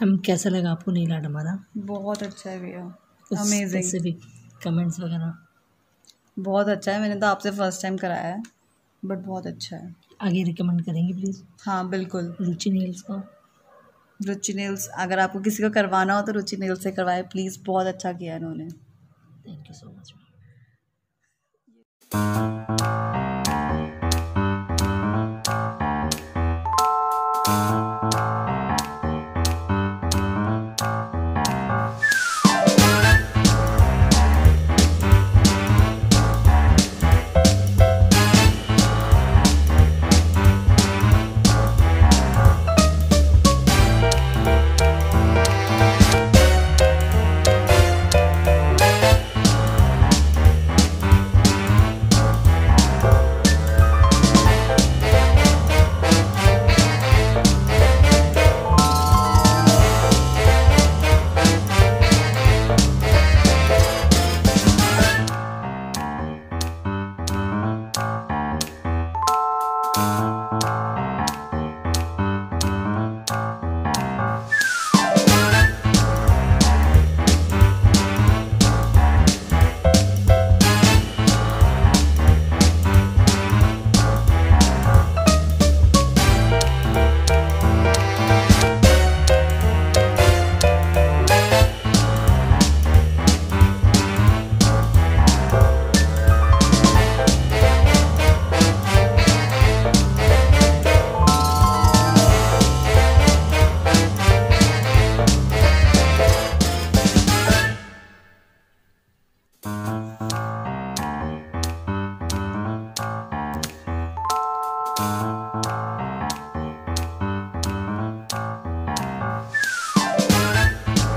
हम कैसा लगा आपको नील हमारा बहुत अच्छा है भैया। अमेजिंग कमेंट्स वगैरह। बहुत अच्छा है मैंने तो आपसे फ़र्स्ट टाइम कराया है बट बहुत अच्छा है। आगे रिकमेंड करेंगे प्लीज़ हाँ बिल्कुल। रुचि नेल्स का। रुचि नेल्स अगर आपको किसी को करवाना हो तो रुचि नेल्स से करवाए। प्लीज़ बहुत अच्छा किया इन्होंने। थैंक यू सो मच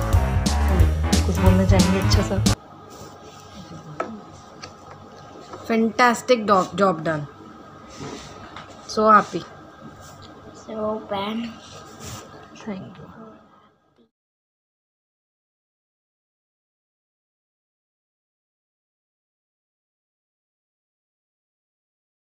कुछ बोलना चाहेंगे अच्छा सा? Fantastic job done so happy so pan thank you